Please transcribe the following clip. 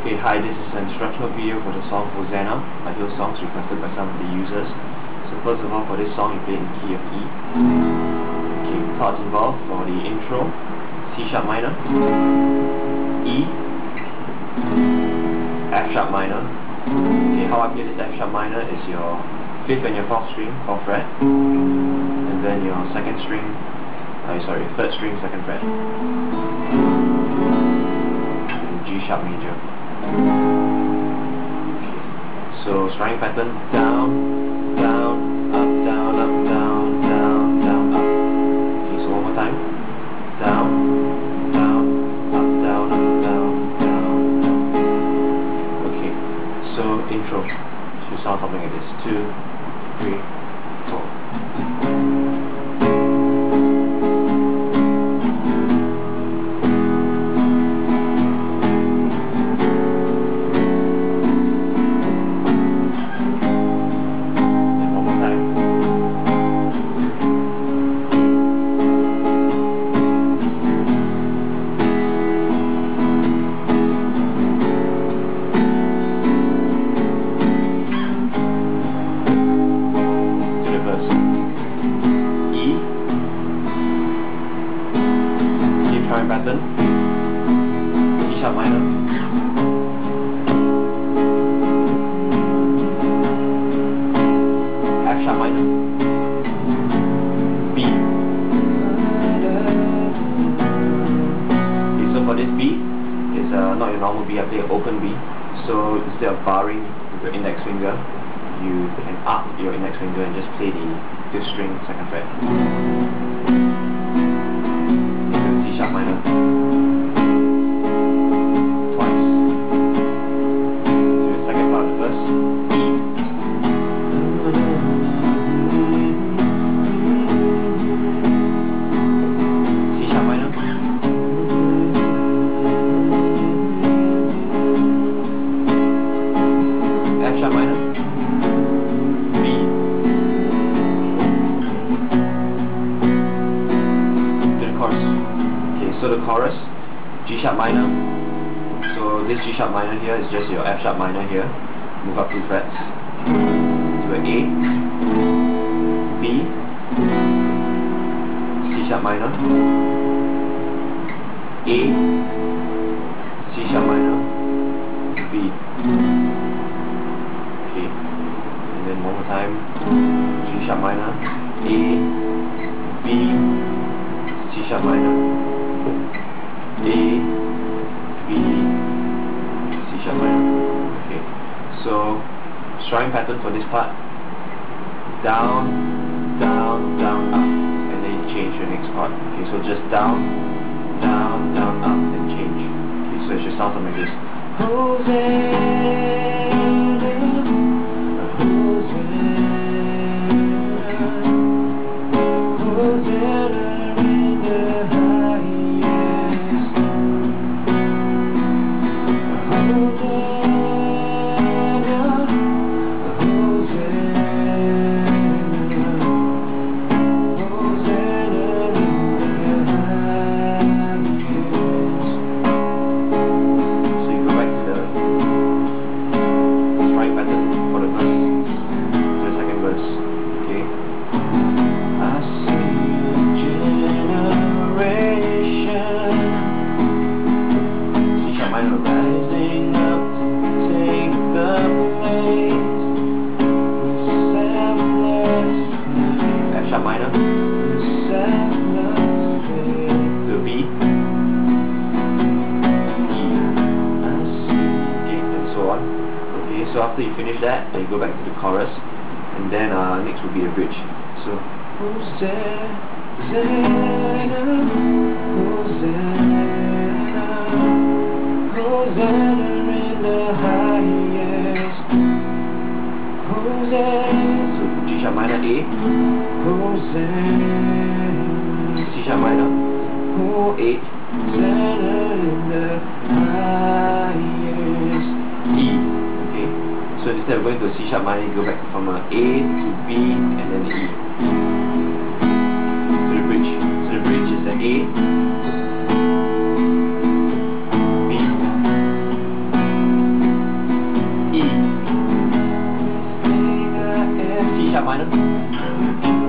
Okay, hi, this is an instructional video for the song Hosanna by Hillsongs requested by some of the users. So first of all, for this song, you play in key of E. Okay, chords involved for the intro, C sharp minor, E, F sharp minor. Okay, how I play this F sharp minor is your fifth and your fourth string, fourth fret, and then your second string, uh, sorry, third string, second fret. G sharp major. So string pattern down, down, up, down, up, down, down, down, up. Okay, so one more time. Down, down, up, down, up, down, down, down. Okay, so intro should sound something like this. Two, three, four. E minor. B. Okay, so for this B, it's uh, not your normal B, I play open B. So instead of barring with your index finger, you can up your index finger and just play the fifth string, second fret. C sharp minor. So the chorus, G sharp minor. So this G sharp minor here is just your F sharp minor here. Move up two frets. To an A. B. C sharp minor. A. C sharp minor. B. Okay. And then one more time. G sharp minor. A. B. C sharp minor. A. B. C sharp minor. Okay. So string pattern for this part. Down, down, down, up. And then change your next part. Okay, so just down, down, down, up, and change. Okay, so it should sound something like this. So sharp minor. To B. E. And so on. Okay, so after you finish that, then you go back to the chorus, and then uh, next will be the bridge. So Hosanna, Hosanna, Hosanna in the highest. Hosanna, so G sharp minor A, Hosanna, C sharp minor, oh, A, Hosanna in the highest. E. Okay, so instead of going to a C sharp minor, you go back from a A to B and then E. chamaram.